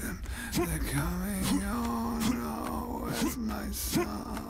them. They're coming. Oh no, where's my son?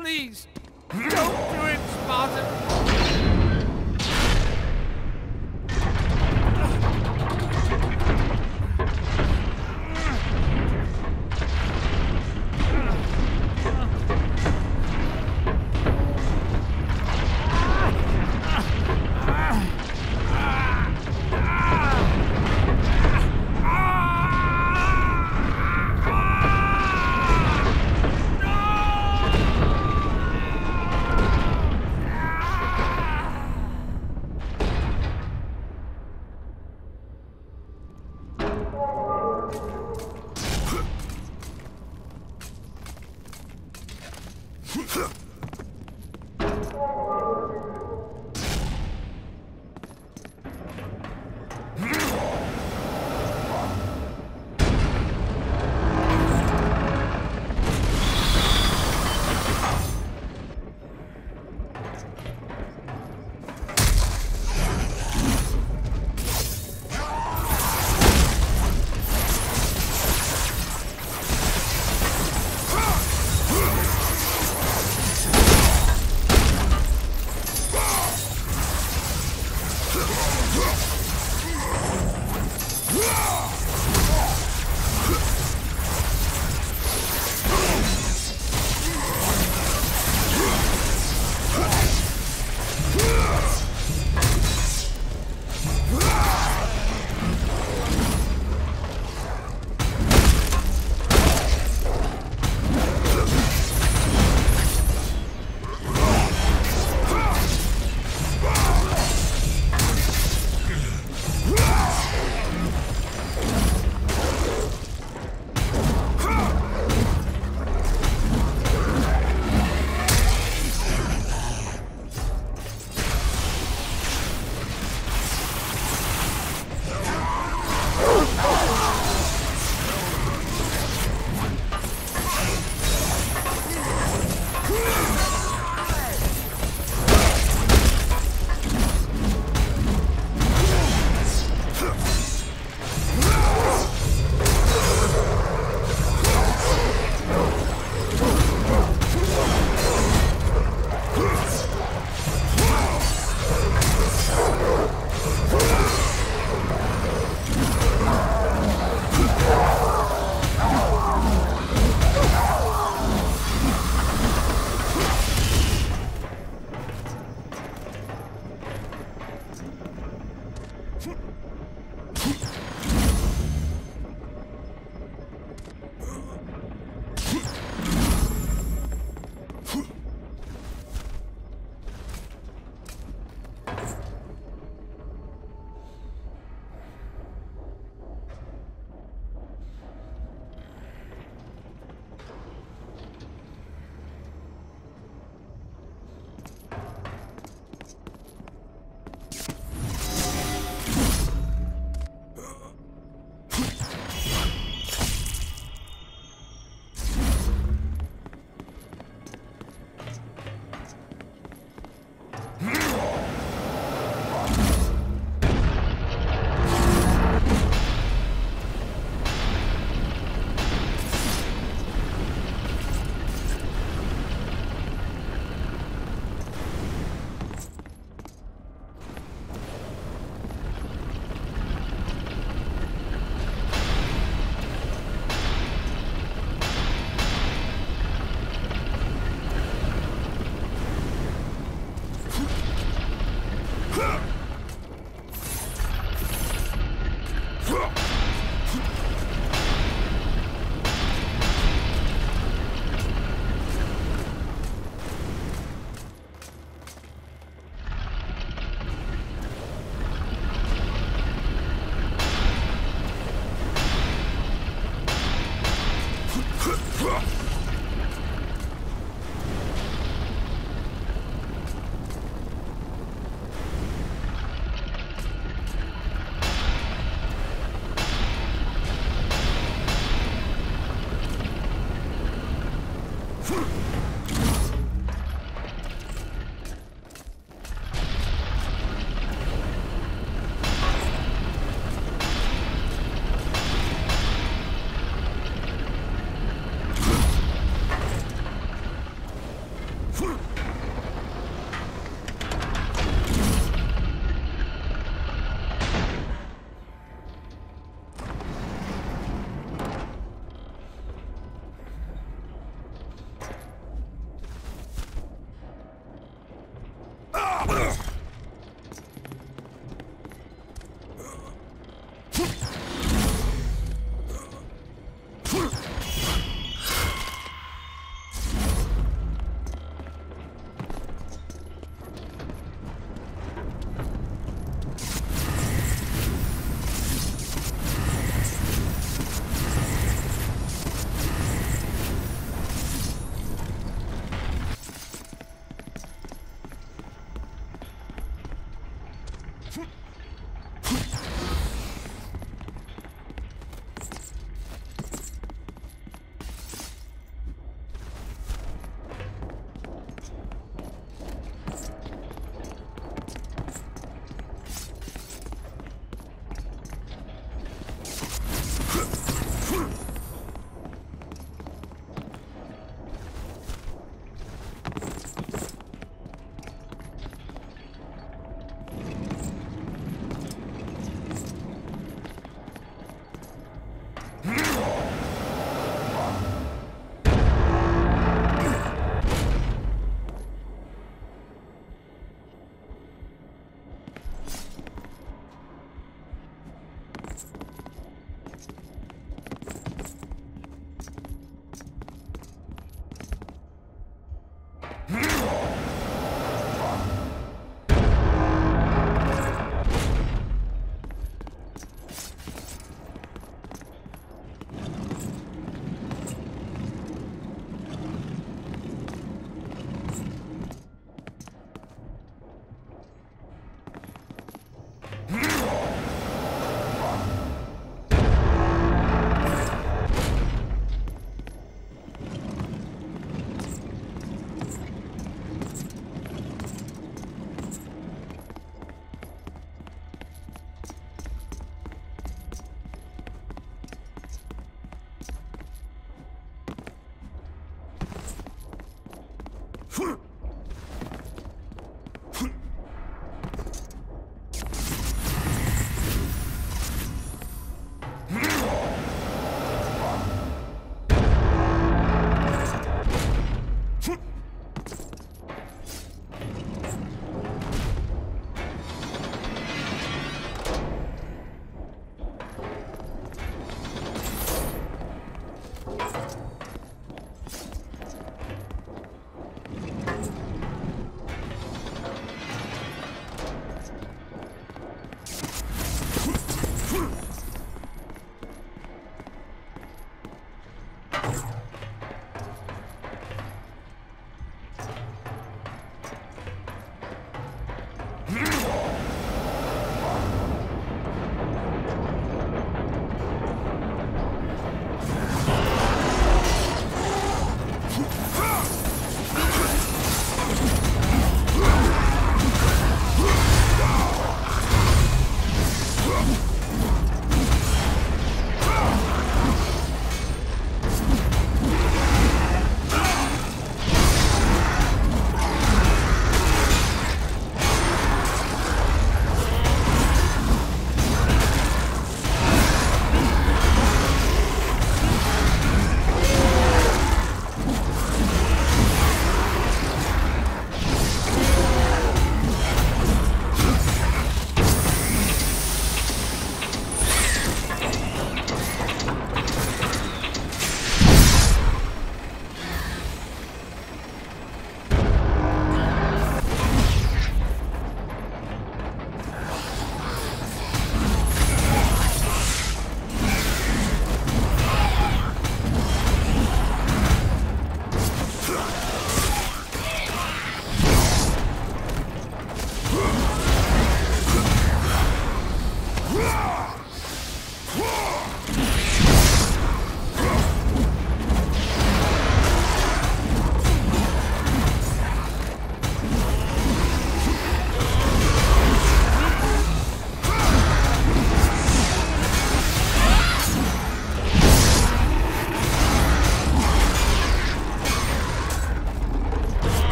Please, don't do it, Spartan. Hmph!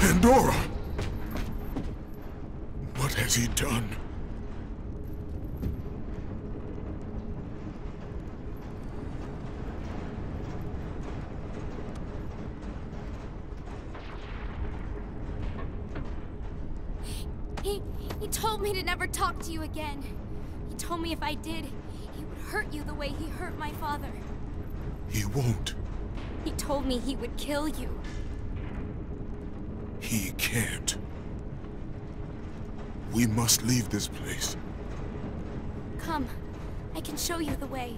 Pandora! What has he done? He, he told me to never talk to you again. He told me if I did, he would hurt you the way he hurt my father. He won't. He told me he would kill you. He can't. We must leave this place. Come, I can show you the way.